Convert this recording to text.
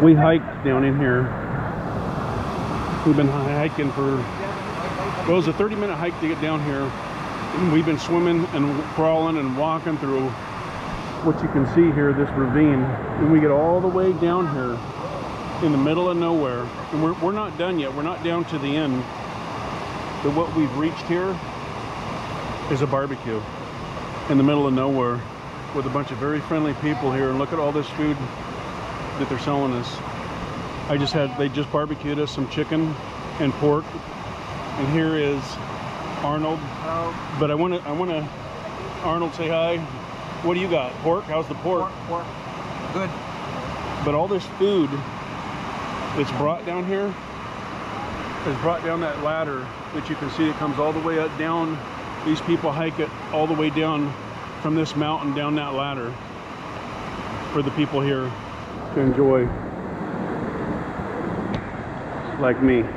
We hiked down in here. We've been hiking for, well, it was a 30 minute hike to get down here. We've been swimming and crawling and walking through what you can see here, this ravine. And we get all the way down here in the middle of nowhere. And we're, we're not done yet. We're not down to the end. But what we've reached here is a barbecue in the middle of nowhere with a bunch of very friendly people here. And look at all this food that they're selling us. I just had, they just barbecued us some chicken and pork. And here is Arnold. But I want to, I want to, Arnold, say hi. What do you got? Pork? How's the pork? Pork. Good. But all this food that's brought down here is brought down that ladder that you can see that comes all the way up down. These people hike it all the way down from this mountain down that ladder for the people here to enjoy like me.